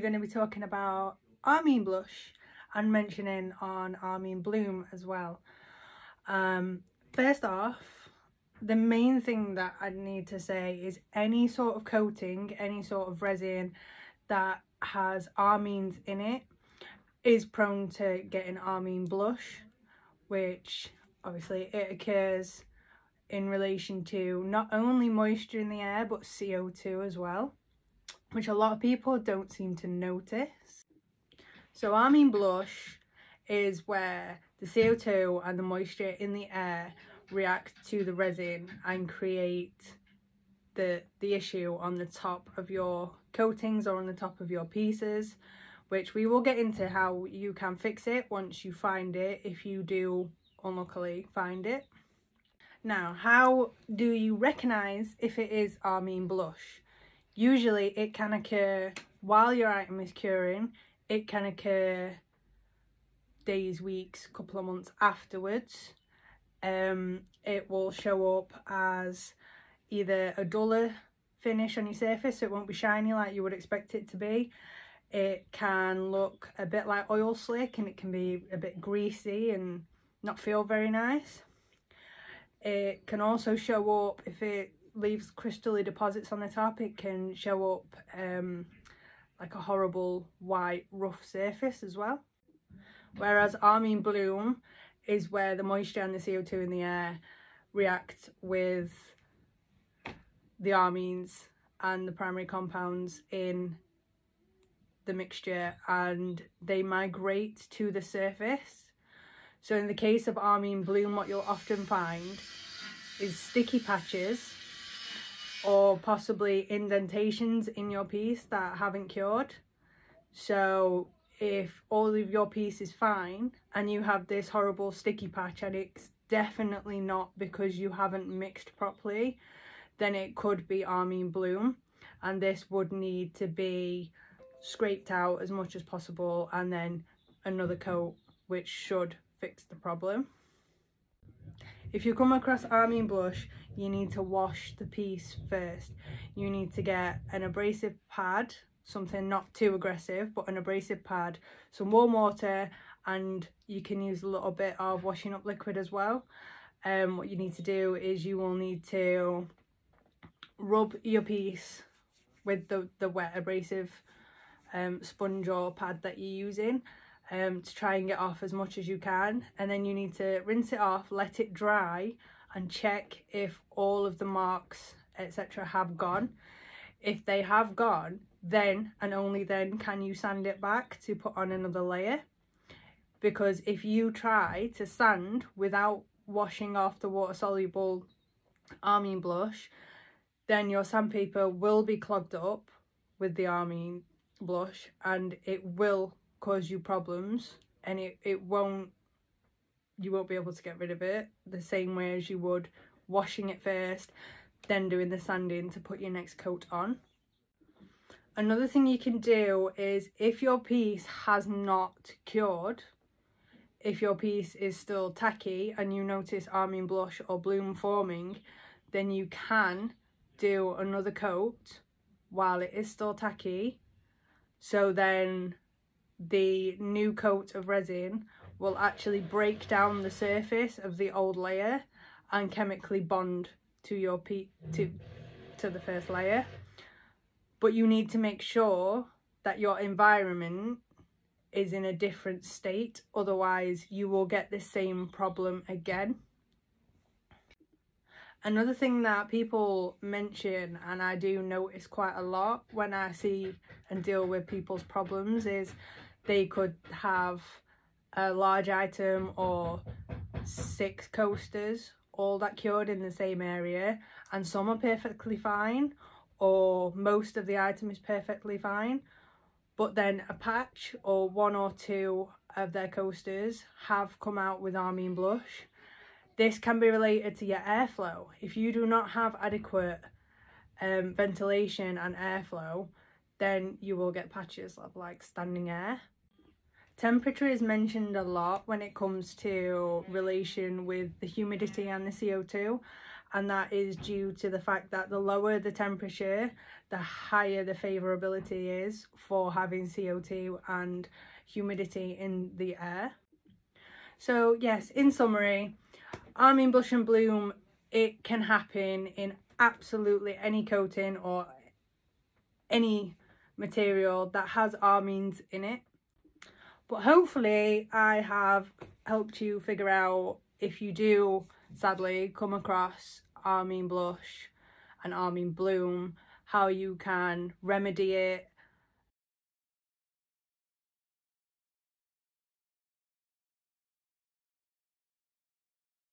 going to be talking about Amine Blush and mentioning on Amine Bloom as well. Um, first off, the main thing that I need to say is any sort of coating, any sort of resin that has Amines in it is prone to getting Amine blush, which obviously it occurs in relation to not only moisture in the air but CO2 as well, which a lot of people don't seem to notice. So Amine blush is where the CO2 and the moisture in the air react to the resin and create the the issue on the top of your coatings or on the top of your pieces which we will get into how you can fix it once you find it if you do unluckily find it now how do you recognize if it is Amine blush usually it can occur while your item is curing. It can occur days weeks couple of months afterwards. Um, it will show up as either a duller finish on your surface so it won't be shiny like you would expect it to be. It can look a bit like oil slick and it can be a bit greasy and not feel very nice. It can also show up if it leaves crystally deposits on the top it can show up um, like a horrible white rough surface as well whereas Amine Bloom is where the moisture and the CO2 in the air react with the amines and the primary compounds in the mixture and they migrate to the surface. So in the case of Amine Bloom, what you'll often find is sticky patches or possibly indentations in your piece that haven't cured. So if all of your piece is fine and you have this horrible sticky patch and it's definitely not because you haven't mixed properly then it could be Amine Bloom and this would need to be scraped out as much as possible and then another coat which should fix the problem. If you come across Amine Blush you need to wash the piece first. You need to get an abrasive pad something not too aggressive but an abrasive pad some warm water and you can use a little bit of washing up liquid as well um what you need to do is you will need to rub your piece with the the wet abrasive um sponge or pad that you're using um to try and get off as much as you can and then you need to rinse it off let it dry and check if all of the marks etc have gone. If they have gone then and only then can you sand it back to put on another layer. Because if you try to sand without washing off the water soluble Amine blush then your sandpaper will be clogged up with the Amine blush and it will cause you problems and it, it won't you won't be able to get rid of it the same way as you would washing it first then doing the sanding to put your next coat on Another thing you can do is if your piece has not cured, if your piece is still tacky and you notice Amine blush or bloom forming, then you can do another coat while it is still tacky. So then the new coat of resin will actually break down the surface of the old layer and chemically bond to your pe to to the first layer. But you need to make sure that your environment is in a different state otherwise you will get the same problem again another thing that people mention and I do notice quite a lot when I see and deal with people's problems is they could have a large item or six coasters all that cured in the same area and some are perfectly fine or most of the item is perfectly fine but then a patch or one or two of their coasters have come out with Amine blush. This can be related to your airflow. If you do not have adequate um, ventilation and airflow, then you will get patches of like standing air. Temperature is mentioned a lot when it comes to relation with the humidity and the CO2 and that is due to the fact that the lower the temperature the higher the favorability is for having CO2 and humidity in the air. So yes, in summary, Amine Blush and Bloom, it can happen in absolutely any coating or any material that has amines in it. But hopefully I have helped you figure out if you do sadly come across Amine Blush and Amine Bloom, how you can remedy it